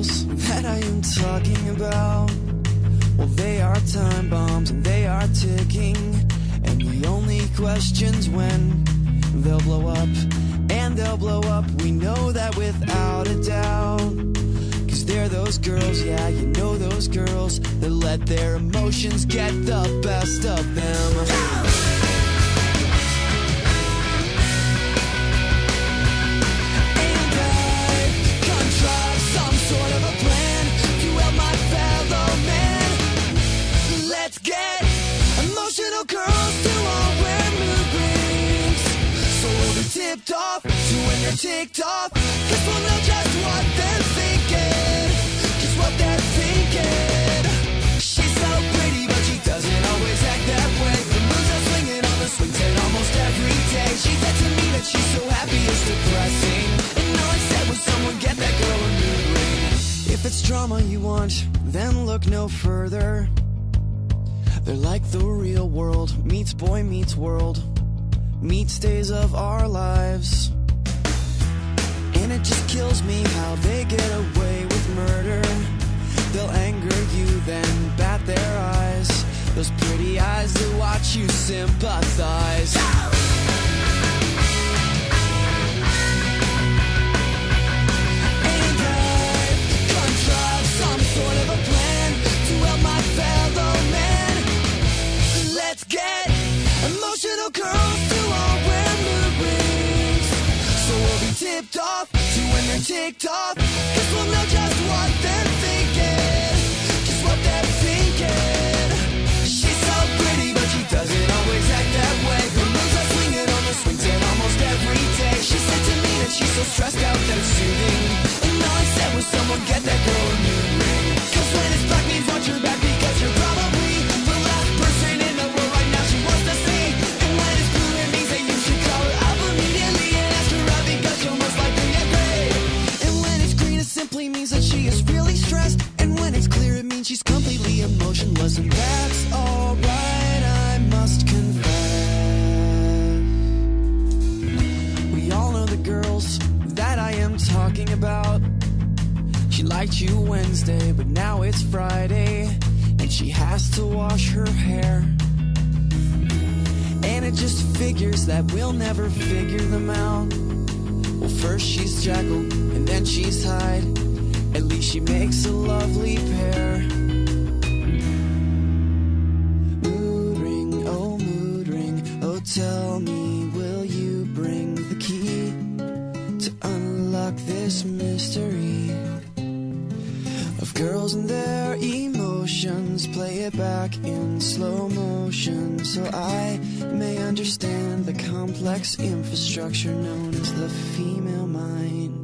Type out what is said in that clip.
girls that I am talking about, well, they are time bombs and they are ticking. And the only question's when they'll blow up. And they'll blow up, we know that without a doubt. Cause they're those girls, yeah, you know those girls that let their emotions get the best of them. Tipped off to when they're ticked off. Cause we'll know just what they're thinking. Just what they're thinking. She's so pretty, but she doesn't always act that way. The moves are swinging on the swing set almost every day. She said to me that she's so happy it's depressing. And all I said was someone get that girl a mood ring. If it's drama you want, then look no further. They're like the real world meets boy meets world meets days of our lives. And it just kills me how they get away with murder. They'll anger you, then bat their eyes. Those pretty eyes that watch you sympathize. When means she's completely emotionless. And that's alright, I must confess. We all know the girls that I am talking about. She liked you Wednesday, but now it's Friday, and she has to wash her hair. And it just figures that we'll never figure them out. Well, first she's Jekyll, and then she's Hyde. At least she makes a lovely pair. Mood ring, oh mood ring, oh tell me, will you bring the key to unlock this mystery? of girls and their emotions. Play it back in slow motion so I may understand the complex infrastructure known as the female mind.